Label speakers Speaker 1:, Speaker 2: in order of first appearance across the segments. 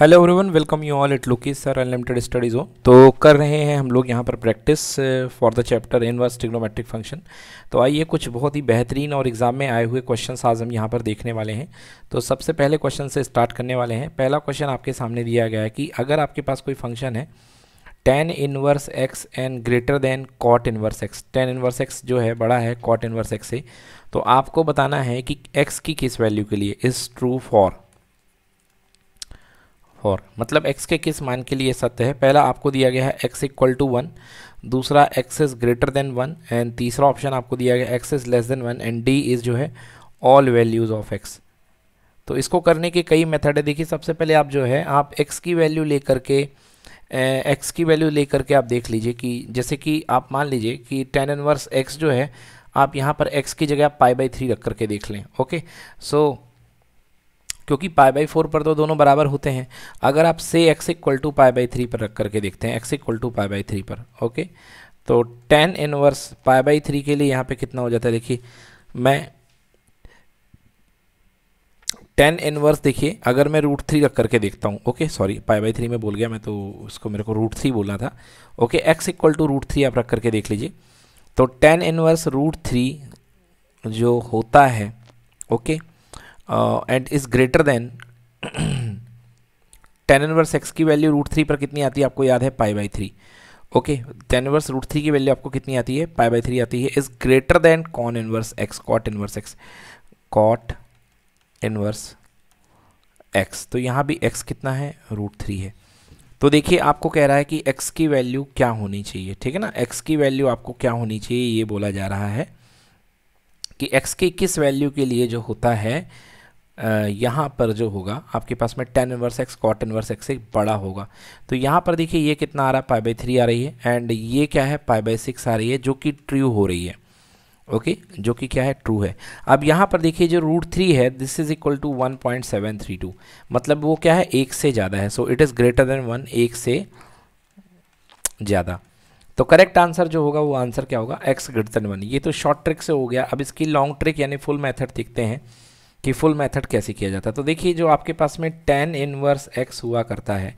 Speaker 1: Hello everyone welcome you all it लुकी sir unlimited studies हो तो कर रहे हैं हम लोग यहाँ पर practice for the chapter inverse trigonometric function तो आइए कुछ बहुत ही बेहतरीन और एग्ज़ाम में आए हुए क्वेश्चन आज हम यहाँ पर देखने वाले हैं। तो सबसे पहले क्वेश्चन से स्टार्ट करने वाले हैं। पहला क्वेश्चन आपके सामने दिया गया है कि अगर आपके पास कोई फ़ंक्शन है tan inverse x and greater than cot inverse x tan inverse x जो है, बड़ा है कॉट इनवर्स एक्स से तो आपको बताना है कि एक्स की किस वैल्यू के लिए इज़ ट्रू फॉर फॉर। मतलब x के किस मान के लिए सत्य है? पहला आपको दिया गया है x इक्वल टू वन दूसरा x is greater than one and तीसरा ऑप्शन आपको दिया गया x is less than one and d is जो है ऑल वैल्यूज़ ऑफ़ x तो इसको करने के कई मेथड है। देखिए सबसे पहले आप जो है आप x की वैल्यू लेकर के एक्स की वैल्यू लेकर के आप देख लीजिए कि जैसे कि आप मान लीजिए कि टेन इनवर्स एक्स जो है आप यहाँ पर एक्स की जगह आप पाई बाई थ्री रख करके देख लें ओके सो so, क्योंकि पाई बाई फोर पर तो दोनों बराबर होते हैं। अगर आप से x equal to pi by three पर रख करके देखते हैं x equal to pi by three पर ओके तो tan inverse pi by three के लिए यहाँ पे कितना हो जाता है? देखिए, मैं टेन इनवर्स देखिए, अगर मैं रूट थ्री रख करके देखता हूँ okay sorry pi by three में बोल गया, मैं तो उसको मेरे को रूट थ्री बोलना था okay x equal to root three आप रख करके देख लीजिए। तो टेन इनवर्स रूट थ्री जो होता है okay and is greater than tan inverse x की वैल्यू रूट थ्री पर कितनी आती है? आपको याद है pi by three okay tan inverse root three की वैल्यू आपको कितनी आती है? पाई बाई थ्री आती है. Is greater than cot inverse x cot inverse x cot inverse x तो यहाँ भी एक्स कितना है? रूट थ्री है. तो देखिए, आपको कह रहा है कि एक्स की वैल्यू क्या होनी चाहिए? ठीक है ना? एक्स की वैल्यू आपको क्या होनी चाहिए? ये बोला जा रहा है कि एक्स की किस वैल्यू के लिए जो होता है यहाँ पर जो होगा आपके पास में tan inverse x cot inverse x से बड़ा होगा। तो यहाँ पर देखिए ये कितना आ रहा है पाई बाई थ्री आ रही है एंड ये क्या है पाई बाई सिक्स आ रही है जो कि ट्रू हो रही है। ओके okay, जो कि क्या है ट्रू है। अब यहाँ पर देखिए जो रूट थ्री है this is equal to one point seven three two मतलब वो क्या है एक से ज़्यादा है। So it is greater than one एक से ज़्यादा। तो करेक्ट आंसर जो होगा वो आंसर क्या होगा एक्स ग्रेटर देन वन ये तो शॉर्ट ट्रिक से हो गया। अब इसकी लॉन्ग ट्रिक यानी फुल मेथड देखते हैं। कि फुल मेथड कैसे किया जाता है? तो देखिए, जो आपके पास में टेन इनवर्स एक्स हुआ करता है,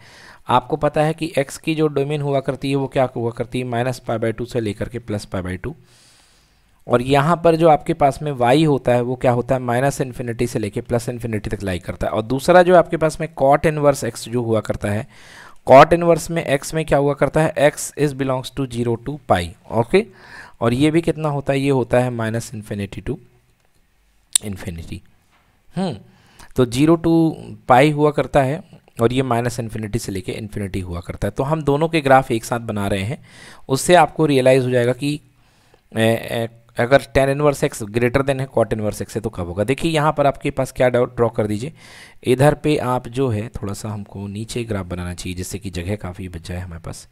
Speaker 1: आपको पता है कि एक्स की जो डोमेन हुआ करती है, वो क्या हुआ करती है? माइनस पाई बाई टू से लेकर के प्लस पाई बाई टू और यहाँ पर जो आपके पास में वाई होता है, वो क्या होता है? माइनस इन्फिनिटी से लेके प्लस इन्फिनिटी तक लाई करता है। और दूसरा जो आपके पास में कॉट इनवर्स एक्स जो हुआ करता है कॉट इनवर्स में एक्स में क्या हुआ करता है? X is belongs to zero to pi okay और ये भी कितना होता है? ये होता है माइनस इन्फिनिटी टू इन्फिनिटी तो ज़ीरो टू पाई हुआ करता है और ये माइनस इन्फिनिटी से लेके इन्फिनिटी हुआ करता है। तो हम दोनों के ग्राफ एक साथ बना रहे हैं उससे आपको रियलाइज़ हो जाएगा कि ए, ए, अगर tan inverse x greater than है कॉट इनवर्स एक्स है तो कब होगा? देखिए यहाँ पर आपके पास क्या डाउट ड्रॉ कर दीजिए। इधर पे आप जो है थोड़ा सा हमको नीचे ग्राफ बनाना चाहिए जिससे कि जगह काफ़ी बच जाए हमारे पास।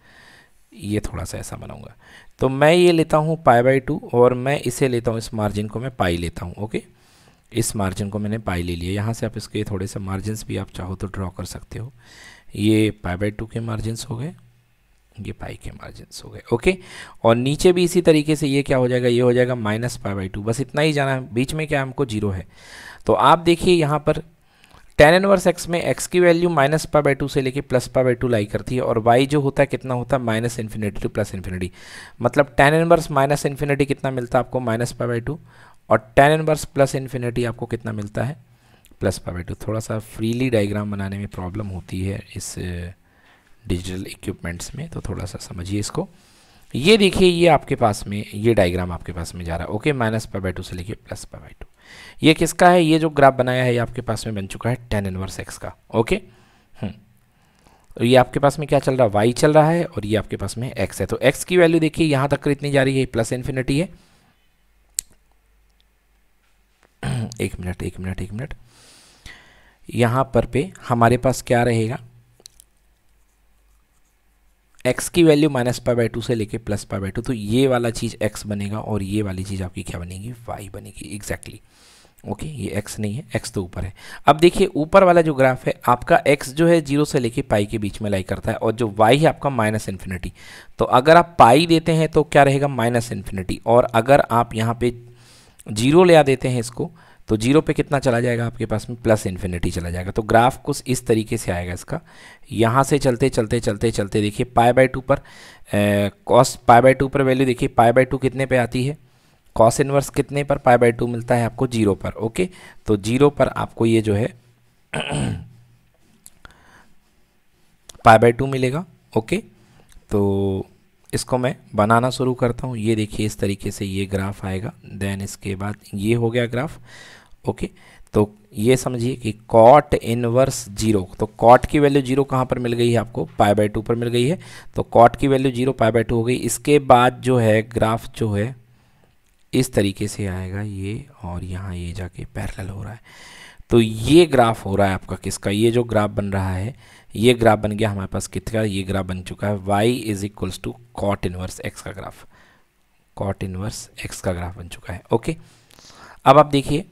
Speaker 1: ये थोड़ा सा ऐसा बनाऊँगा। तो मैं ये लेता हूँ पाई बाई टू और मैं इसे लेता हूँ इस मार्जिन को मैं पाई लेता हूँ ओके इस मार्जिन को मैंने पाई ले लिया। यहाँ से आप इसके थोड़े से मार्जिनस भी आप चाहो तो ड्रॉ कर सकते हो। ये पाई बाई टू के मार्जिनस हो गए, ये पाई के मार्जिनस हो गए ओके और नीचे भी इसी तरीके से ये क्या हो जाएगा? ये हो जाएगा माइनस पाई बाई टू बस इतना ही जाना है। बीच में क्या हमको ज़ीरो है? तो आप देखिए यहाँ पर टेन इनवर्स एक्स में एक्स की value minus pi by two से लेके plus pi by two lie करती है और वाई जो होता है कितना होता है? Minus infinity to plus infinity मतलब टेन इनवर्स माइनस इन्फिनिटी कितना मिलता है आपको? माइनस पाई बाई टू और टेन इनवर्स प्लस इन्फिनिटी आपको कितना मिलता है? प्लस पाई बाई टू थोड़ा सा फ्रीली डायग्राम बनाने में प्रॉब्लम होती है इस डिजिटल इक्विपमेंट्स में तो थोड़ा सा समझिए इसको। ये देखिए, ये आपके पास में, ये डायग्राम आपके पास में जा रहा है। Okay minus pi by two से लेके प्लस पाई बाई टू ये किसका है? ये जो ग्राफ बनाया है, ये आपके पास में बन चुका है टेन इनवर्स एक्स का। Okay hmm. तो ये आपके पास में क्या चल रहा है? वाई चल रहा है और ये आपके पास में एक्स है। तो एक्स की वैल्यू देखिए, यहाँ तक इतनी जा रही है प्लस इन्फिनिटी है। एक मिनट एक मिनट एक मिनट। यहाँ पर पे हमारे पास क्या रहेगा? X की value minus pi by two से लेके प्लस पाई बाई टू तो ये वाला चीज़ x बनेगा और ये वाली चीज़ आपकी क्या बनेगी? Y बनेगी एग्जैक्टली. ओके ये x नहीं है, x तो ऊपर है। अब देखिए, ऊपर वाला जो ग्राफ है, आपका x जो है ज़ीरो से लेके पाई के बीच में लाई करता है और जो y है आपका माइनस इन्फिनिटी तो अगर आप पाई देते हैं तो क्या रहेगा? माइनस इन्फिनिटी और अगर आप यहाँ पे ज़ीरो ले आ देते हैं इसको तो ज़ीरो पे कितना चला जाएगा आपके पास में? प्लस इन्फिनिटी चला जाएगा। तो ग्राफ कुछ इस तरीके से आएगा इसका। यहाँ से चलते चलते चलते चलते देखिए, पाई बाई टू पर कॉस पाई बाई टू पर वैल्यू देखिए, पाई बाई टू कितने पे आती है? कॉस इनवर्स कितने पर पाई बाई टू मिलता है आपको? ज़ीरो पर, ओके? तो ज़ीरो पर आपको ये जो है, पाई बाई टू मिलेगा, ओके? तो इसको मैं बनाना शुरू करता हूँ। ये देखिए, इस तरीके से ये ग्राफ आएगा। देन इसके बाद ये हो गया ग्राफ। ओके तो ये समझिए कि कॉट इनवर्स ज़ीरो तो कॉट की वैल्यू ज़ीरो कहाँ पर मिल गई है आपको? पाई बाय टू पर मिल गई है। तो कॉट की value zero pi by two हो गई। इसके बाद जो है ग्राफ जो है, इस तरीके से आएगा ये, और यहाँ ये जाके पैरेलल हो रहा है। तो ये ग्राफ हो रहा है आपका किसका? ये जो ग्राफ बन रहा है, ये ग्राफ बन गया हमारे पास कितना ये ग्राफ बन चुका है y is equals to cot inverse x का ग्राफ। कॉट इनवर्स एक्स का ग्राफ बन चुका है। ओके अब आप देखिए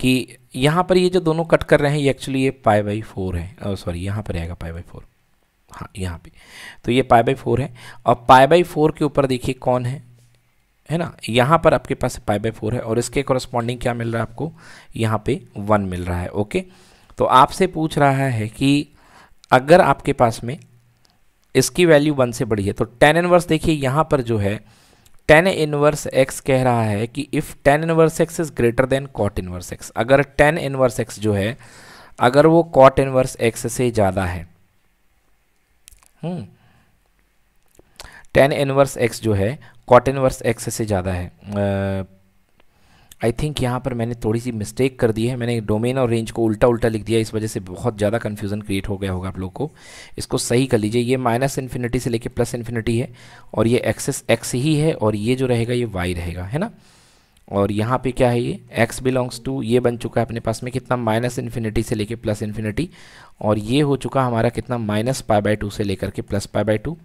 Speaker 1: कि यहाँ पर ये जो दोनों कट कर रहे हैं, ये एक्चुअली ये पाई बाई फोर है। सॉरी यहाँ पर आएगा पाई बाई फोर हाँ यहाँ पे। तो ये पाई बाई फोर है। और पाई बाई फोर के ऊपर देखिए कौन है? है ना? यहाँ पर आपके पास पाई बाई फोर है और इसके कॉरस्पॉन्डिंग क्या मिल रहा है आपको? यहाँ पे वन मिल रहा है ओके तो आपसे पूछ रहा है कि अगर आपके पास में इसकी वैल्यू वन से बड़ी है तो टेन इनवर्स देखिए, यहाँ पर जो है टेन इनवर्स एक्स कह रहा है कि if tan inverse x is greater than cot inverse x अगर टेन इनवर्स एक्स जो है, अगर वो कॉट इनवर्स एक्स से ज़्यादा है टेन इनवर्स एक्स जो है कॉट इनवर्स एक्स से ज़्यादा है। आई थिंक यहाँ पर मैंने थोड़ी सी मिस्टेक कर दी है। मैंने डोमेन और रेंज को उल्टा उल्टा लिख दिया इस वजह से बहुत ज़्यादा कन्फ्यूज़न क्रिएट हो गया होगा आप लोग को। इसको सही कर लीजिए। ये माइनस इन्फिनिटी से लेके प्लस इन्फिनिटी है और ये एक्सेस एक्स ही है और ये जो रहेगा ये वाई रहेगा, है ना? और यहाँ पे क्या है ये? X बिलोंग्स टू ये बन चुका है अपने पास में कितना? माइनस इन्फिनिटी से लेके प्लस इन्फिनिटी और ये हो चुका हमारा कितना? माइनस पाई बाई टू से लेकर के प्लस पाई बाई टू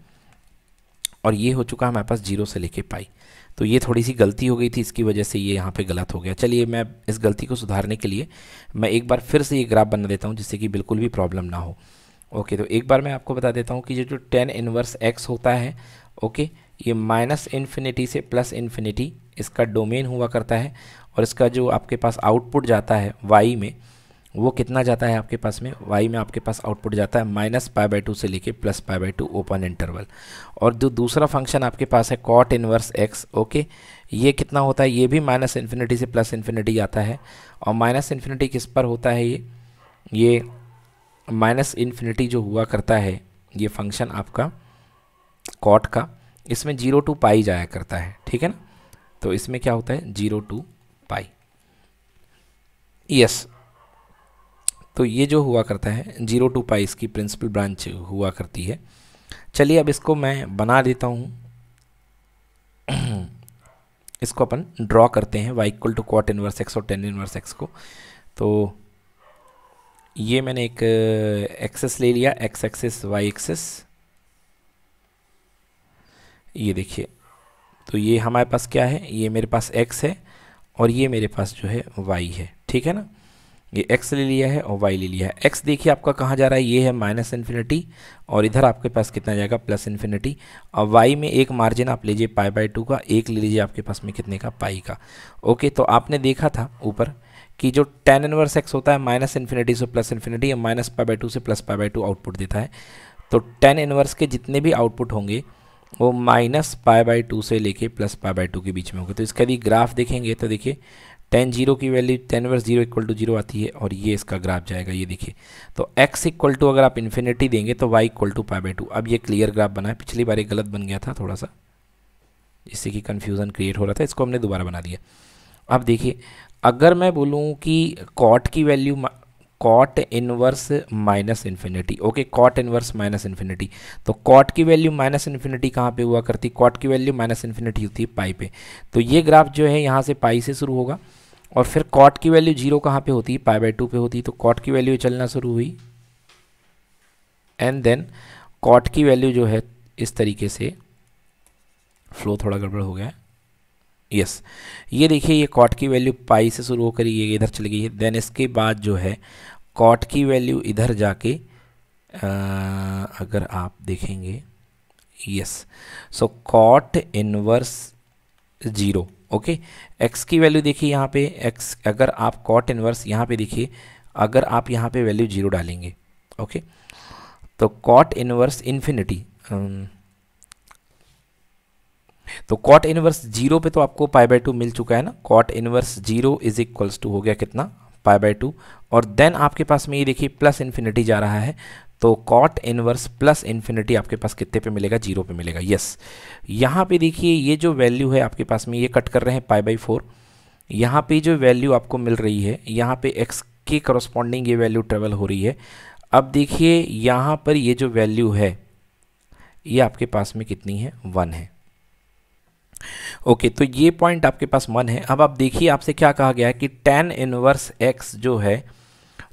Speaker 1: और ये हो चुका हमारे पास ज़ीरो से लेके पाई। तो ये थोड़ी सी गलती हो गई थी, इसकी वजह से ये यहाँ पे गलत हो गया। चलिए, मैं इस गलती को सुधारने के लिए मैं एक बार फिर से ये ग्राफ बना देता हूँ, जिससे कि बिल्कुल भी प्रॉब्लम ना हो। ओके तो एक बार मैं आपको बता देता हूँ कि ये जो टेन इनवर्स एक्स होता है, ओके, ये माइनस इन्फिनिटी से प्लस इन्फिनिटी इसका डोमेन हुआ करता है और इसका जो आपके पास आउटपुट जाता है वाई में वो कितना जाता है आपके पास में? वाई में आपके पास आउटपुट जाता है माइनस पाई बाई टू से लेके plus pi by two open interval और जो दूसरा फ़ंक्शन आपके पास है कॉट इनवर्स एक्स ओके ये कितना होता है? ये भी माइनस इन्फिनिटी से प्लस इन्फिनिटी आता है। और माइनस इन्फिनिटी किस पर होता है ये? ये माइनस इन्फिनिटी जो हुआ करता है, ये फ़ंक्शन आपका कॉट का, इसमें ज़ीरो टू पाई जाया करता है, ठीक है ना? तो इसमें क्या होता है? ज़ीरो टू पाई यस तो ये जो हुआ करता है ज़ीरो टू पाई इसकी प्रिंसिपल ब्रांच हुआ करती है। चलिए अब इसको मैं बना देता हूँ। इसको अपन ड्रॉ करते हैं y equal to cot inverse x और टेन इनवर्स एक्स को। तो ये मैंने एक एक्सेस ले लिया एक्स एक्सेस वाई एक्सेस ये देखिए तो ये हमारे पास क्या है? ये मेरे पास एक्स है और ये मेरे पास जो है वाई है, ठीक है ना? ये x ले लिया है और y ले लिया है। x देखिए आपका कहाँ जा रहा है? ये है माइनस इन्फिनिटी और इधर आपके पास कितना जाएगा? प्लस इन्फिनिटी और y में एक मार्जिन आप लीजिए पाई बाई टू का, एक ले लीजिए आपके पास में कितने का? पाई का। ओके तो आपने देखा था ऊपर कि जो टेन इनवर्स एक्स होता है माइनस इन्फिनिटी से प्लस इन्फिनिटी या माइनस पाई बाई टू से plus pi by two output देता है। तो टेन इनवर्स के जितने भी आउटपुट होंगे, वो माइनस पाई बाई टू से लेके प्लस पाई बाई टू के बीच में होंगे। तो इसका यदि ग्राफ देखेंगे तो देखिए टेन ज़ीरो की value tan inverse zero equal to zero आती है और ये इसका ग्राफ जाएगा, ये देखिए। तो एक्स इक्वल टू अगर आप इन्फिनिटी देंगे तो y equal to pi by two अब ये क्लियर ग्राफ बना है। पिछली बार एक गलत बन गया था थोड़ा सा, जिससे कि कन्फ्यूज़न क्रिएट हो रहा था, इसको हमने दोबारा बना दिया। अब देखिए, अगर मैं बोलूँ कि कॉट की value cot inverse minus infinity okay cot inverse minus infinity तो कॉट की वैल्यू माइनस इन्फिनिटी कहाँ पे हुआ करती? कॉट की वैल्यू माइनस इन्फिनिटी होती है पाई पे। तो ये ग्राफ जो है, यहाँ से पाई से शुरू होगा। और फिर कॉट की वैल्यू ज़ीरो कहाँ पे होती? है पाई बाई टू पे होती। है तो कॉट की वैल्यू चलना शुरू हुई। एंड देन कॉट की वैल्यू जो है इस तरीके से फ्लो थोड़ा गड़बड़ हो गया यस ये देखिए ये कॉट की वैल्यू पाई से शुरू होकर ये इधर चली गई है। देन इसके बाद जो है कॉट की वैल्यू इधर जाके आ, अगर आप देखेंगे। Yes so cot inverse zero okay? X की वैल्यू देखिए यहाँ पे एक्स अगर आप कॉट इनवर्स यहाँ पे देखिए, अगर आप यहाँ पे वैल्यू ज़ीरो डालेंगे, ओके? तो कॉट इनवर्स इन्फिनिटी तो कॉट इनवर्स ज़ीरो पे तो आपको पाई बाय टू मिल चुका है ना? Cot inverse zero is equals to हो गया कितना? पाई बाय टू और देन आपके पास में ये देखिए प्लस इन्फिनिटी जा रहा है। तो कॉट इनवर्स प्लस इन्फिनिटी आपके पास कितने पे मिलेगा? ज़ीरो पे मिलेगा। यस यहाँ पे देखिए ये जो वैल्यू है आपके पास में ये कट कर रहे हैं पाई बाई फोर यहाँ पे जो वैल्यू आपको मिल रही है यहाँ पे एक्स के करस्पॉन्डिंग ये वैल्यू ट्रेवल हो रही है। अब देखिए यहाँ पर ये जो वैल्यू है ये आपके पास में कितनी है? वन है। ओके okay, तो ये पॉइंट आपके पास वन है। अब आप देखिए आपसे क्या कहा गया है कि टेन इनवर्स एक्स जो है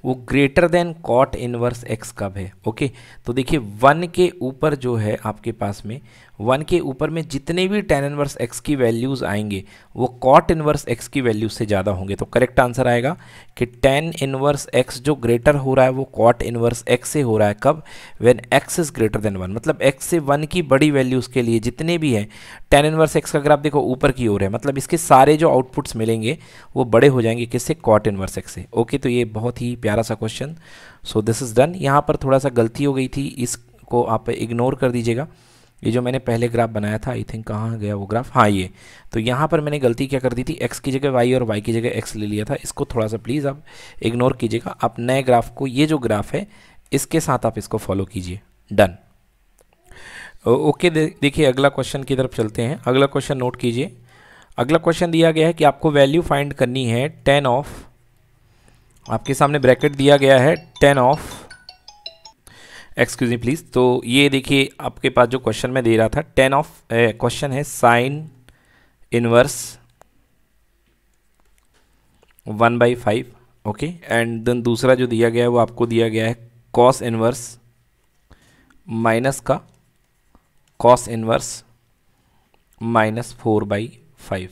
Speaker 1: वो greater than cot inverse x कब है? ओके तो देखिए वन के ऊपर जो है आपके पास में वन के ऊपर में जितने भी टेन इनवर्स एक्स की वैल्यूज़ आएँगे, वो कॉट इनवर्स एक्स की वैल्यूज़ से ज़्यादा होंगे। तो करेक्ट आंसर आएगा कि टेन इनवर्स एक्स जो ग्रेटर हो रहा है, वो कॉट इनवर्स एक्स से हो रहा है। कब? When x is greater than one मतलब एक्स से वन की बड़ी वैल्यूज़ के लिए जितने भी हैं टेन इनवर्स एक्स का आप देखो ऊपर की ओर है मतलब इसके सारे जो आउटपुट्स मिलेंगे, वो बड़े हो जाएँगे किससे? कॉट इनवर्स एक्स से। ओके तो ये बहुत ही प्यारा सा question so this is done यहाँ पर थोड़ा सा गलती हो गई थी, इसको आप इग्नोर कर दीजिएगा। ये जो मैंने पहले ग्राफ बनाया था आई थिंक कहाँ गया वो ग्राफ? हाँ ये। तो यहाँ पर मैंने गलती क्या कर दी थी? एक्स की जगह वाई और वाई की जगह एक्स ले लिया था। इसको थोड़ा सा प्लीज़ आप इग्नोर कीजिएगा। आप नए ग्राफ को, ये जो ग्राफ है, इसके साथ आप इसको फॉलो कीजिए। डन ओके देखिए, अगला क्वेश्चन की तरफ़ चलते हैं। अगला क्वेश्चन नोट कीजिए। अगला क्वेश्चन दिया गया है कि आपको वैल्यू फाइंड करनी है टेन ऑफ़ आपके सामने ब्रैकेट दिया गया है tan of excuse me please तो ये देखिए, आपके पास जो क्वेश्चन में दे रहा था टेन ऑफ़ क्वेश्चन है sine inverse one by five okay and then दूसरा जो दिया गया है, वो आपको दिया गया है कॉस इनवर्स माइनस का cos inverse minus four by five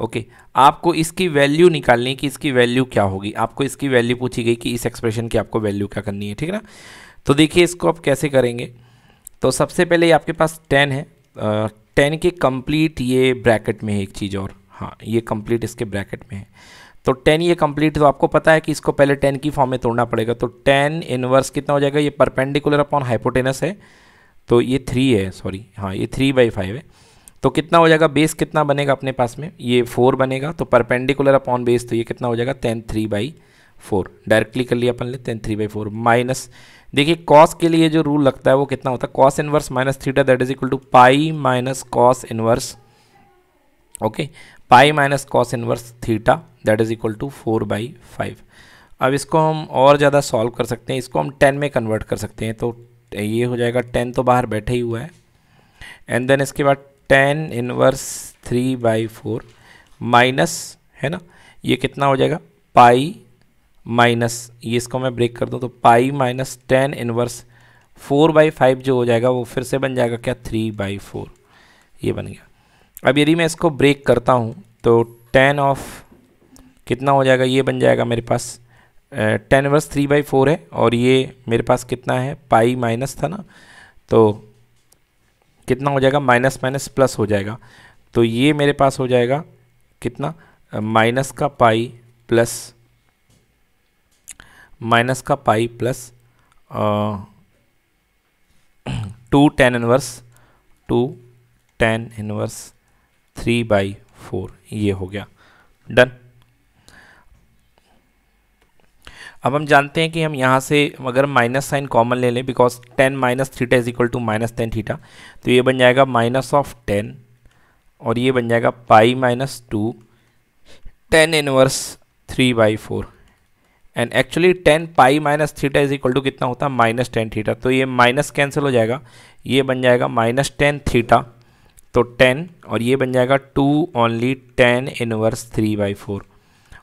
Speaker 1: okay आपको इसकी वैल्यू निकालनी है कि इसकी वैल्यू क्या होगी? आपको इसकी वैल्यू पूछी गई कि इस एक्सप्रेशन की आपको वैल्यू क्या करनी है, ठीक है ना? तो देखिए इसको आप कैसे करेंगे? तो सबसे पहले आपके पास टेन है। टेन के कंप्लीट ये ब्रैकेट में है एक चीज़ और। हाँ ये कंप्लीट इसके ब्रैकेट में है। तो टेन ये कंप्लीट तो आपको पता है कि इसको पहले टेन की फॉर्म में तोड़ना पड़ेगा। तो टेन इनवर्स कितना हो जाएगा? ये परपेंडिकुलर अपॉन हाइपोटेनस है। तो ये थ्री है, सॉरी। हाँ ये थ्री बाई फाइव है। तो कितना हो जाएगा? बेस कितना बनेगा अपने पास में? ये फोर बनेगा। तो परपेंडिकुलर अपॉन बेस तो ये कितना हो जाएगा? Tan three by four. Directly कर लिया अपन ले tan three by four minus देखिए कॉस के लिए जो रूल लगता है वो कितना होता है? Cos inverse minus theta that is equal to pi minus cos inverse okay pi minus cos inverse theta that is equal to four by five अब इसको हम और ज़्यादा सॉल्व कर सकते हैं। इसको हम टेन में कन्वर्ट कर सकते हैं। तो ये हो जाएगा टेन तो बाहर बैठे ही हुआ है। एंड देन इसके बाद tan inverse three by four minus है ना? ये कितना हो जाएगा? पाई माइनस ये इसको मैं ब्रेक कर दूँ तो pi minus tan inverse four by five जो हो जाएगा वो फिर से बन जाएगा क्या? थ्री बाई फोर ये बन गया। अब यदि मैं इसको ब्रेक करता हूँ तो टेन ऑफ़ कितना हो जाएगा? ये बन जाएगा मेरे पास tan inverse three by four है और ये मेरे पास कितना है? पाई माइनस था ना? तो कितना हो जाएगा? माइनस माइनस प्लस हो जाएगा। तो ये मेरे पास हो जाएगा कितना? माइनस का पाई प्लस माइनस का pi plus two tan inverse two tan inverse three by four ये हो गया। डन अब हम जानते हैं कि हम यहाँ से अगर माइनस साइन कॉमन ले लें because tan minus theta is equal to minus tan theta तो ये बन जाएगा माइनस ऑफ़ टेन और ये बन जाएगा pi minus two tan inverse three by four and actually tan pi minus theta is equal to कितना होता है? माइनस टेन थीटा तो ये माइनस कैंसिल हो जाएगा। ये बन जाएगा माइनस टेन थीटा तो टेन और ये बन जाएगा two only tan inverse three by four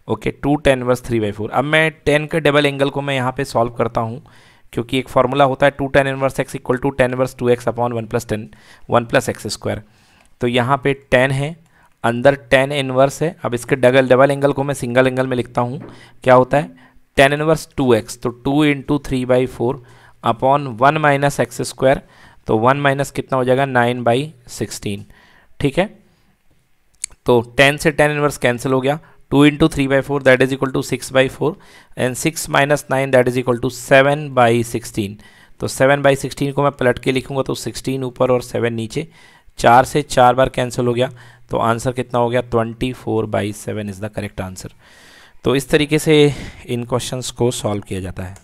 Speaker 1: okay two tan inverse three by four अब मैं टेन के डबल एंगल को मैं यहाँ पे सॉल्व करता हूँ। क्योंकि एक फार्मूला होता है two tan inverse x equal to tan inverse two x upon one plus tan one plus x square तो यहाँ पे टेन है, अंदर टेन इनवर्स है। अब इसके डबल डबल एंगल को मैं सिंगल एंगल में लिखता हूँ। क्या होता है? टेन इनवर्स टू एक्स तो two into three by four upon one minus x square तो वन माइनस कितना हो जाएगा? नाइन बाई सिक्सटीन ठीक है? तो टेन से टेन इनवर्स कैंसिल हो गया। Two into three by four that is equal to six by four and six minus nine that is equal to seven by sixteen तो सेवन बाई सिक्सटीन को मैं पलट के लिखूँगा तो सिक्सटीन ऊपर और सेवन नीचे। चार से चार बार कैंसिल हो गया तो आंसर कितना हो गया? Twenty four by seven is the correct answer तो इस तरीके से इन क्वेश्चंस को सॉल्व किया जाता है।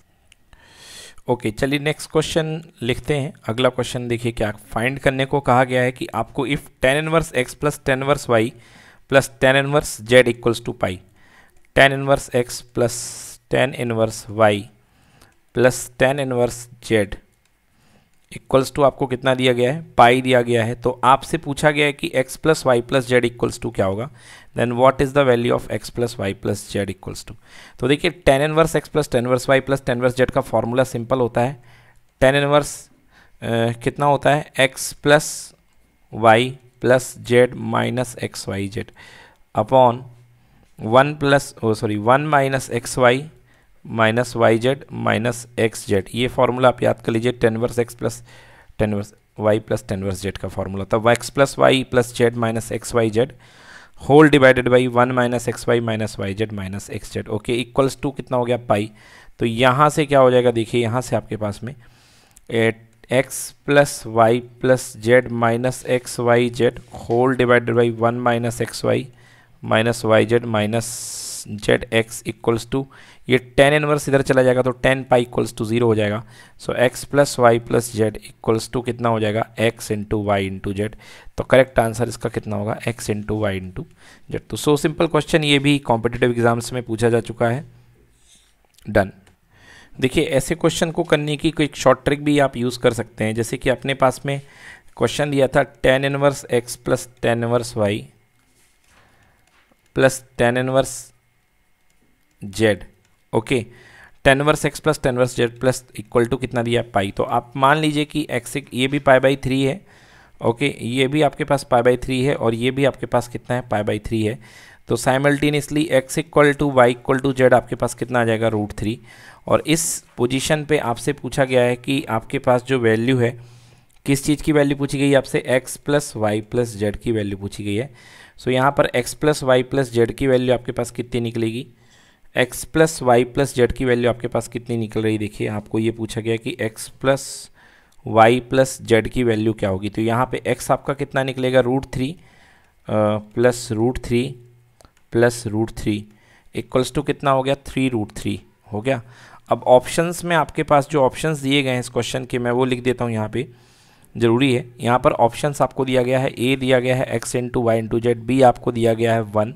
Speaker 1: ओके चलिए नेक्स्ट क्वेश्चन लिखते हैं। अगला क्वेश्चन देखिए क्या फाइंड करने को कहा गया है कि आपको if tan inverse x plus tan inverse y plus tan inverse z equals to pi tan inverse x plus tan inverse y plus tan inverse z equals to आपको कितना दिया गया है? पाई दिया गया है। तो आपसे पूछा गया है कि X plus Y plus Z equals to क्या होगा? Then what is the value of X plus Y plus Z equals to तो देखिए tan inverse X plus tan inverse Y plus tan inverse Z का formula simple होता है। Tan inverse कितना होता है? X plus Y plus Z minus X Y Z upon one plus sorry one minus X Y minus Y Z minus X Z ये formula आप याद कर लीजिए tan inverse X plus tan inverse Y plus tan inverse Z का formula था X plus Y plus Z minus X Y Z whole divided by one minus X Y minus Y Z minus X Z okay equals to कितना हो गया? पाई तो यहाँ से क्या हो जाएगा? देखिए, यहाँ से आपके पास में eight X plus Y plus Z minus X Y Z whole divided by one minus X Y minus Y Z minus Z X equals to ये टेन इनवर्स इधर चला जाएगा तो tan pi equals to zero हो जाएगा। So X plus Y plus Z equals to कितना हो जाएगा? X into Y into Z तो करेक्ट आंसर इसका कितना होगा? X into Y into Z तो सो सिंपल क्वेश्चन ये भी कॉम्पिटेटिव एग्ज़ाम्स में पूछा जा चुका है। डन देखिए, ऐसे क्वेश्चन को करने की कोई शॉर्ट ट्रिक भी आप यूज़ कर सकते हैं। जैसे कि अपने पास में क्वेश्चन दिया था tan inverse X plus tan inverse Y plus tan inverse Z okay tan inverse X plus tan inverse Z plus equal to कितना दिया? पाई तो आप मान लीजिए कि एक्स ये भी पाई बाई थ्री है ओके ये भी आपके पास पाई बाई थ्री है और ये भी आपके पास कितना है? पाई बाई थ्री है। तो simultaneously X equal to Y equal to Z आपके पास कितना आ जाएगा? रूट थ्री और इस पोजीशन पे आपसे पूछा गया है कि आपके पास जो वैल्यू है किस चीज़ की वैल्यू पूछी गई आपसे? X plus Y plus Z की वैल्यू पूछी गई है। सो so, यहाँ पर X plus Y plus Z की वैल्यू आपके पास कितनी निकलेगी? X plus Y plus Z की वैल्यू आपके पास कितनी निकल रही देखिए, आपको ये पूछा गया कि X plus Y plus Z की वैल्यू क्या होगी? तो यहाँ पे एक्स आपका कितना निकलेगा? Root three plus root three plus root three equals to कितना हो गया? थ्री रूट थ्री हो गया? अब ऑप्शंस में आपके पास जो ऑप्शंस दिए गए हैं इस क्वेश्चन के, मैं वो लिख देता हूँ यहाँ पे। ज़रूरी है। यहाँ पर ऑप्शंस आपको दिया गया है। ए दिया गया है X into Y into Z B आपको दिया गया है वन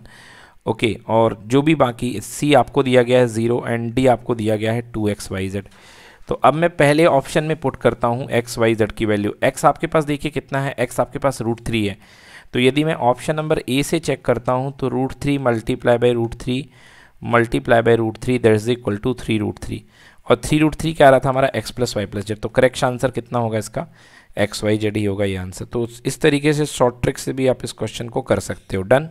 Speaker 1: ओके okay, और जो भी बाकी सी आपको दिया गया है ज़ीरो एंड डी आपको दिया गया है टू एक्स वाई जेड तो अब मैं पहले ऑप्शन में पुट करता हूँ एक्स वाई जेड की वैल्यू एक्स आपके पास देखिए कितना है एक्स आपके पास रूट थ्री है। तो यदि मैं ऑप्शन नंबर ए से चेक करता हूँ तो root three multiply by root three multiply by root three that is equal to three root three और थ्री रूट थ्री क्या आ रहा था हमारा? X plus Y plus Z तो करेक्ट आंसर कितना होगा इसका? एक्स वाई जेड ही होगा ये आंसर तो इस तरीके से शॉर्ट ट्रिक से भी आप इस क्वेश्चन को कर सकते हो। डन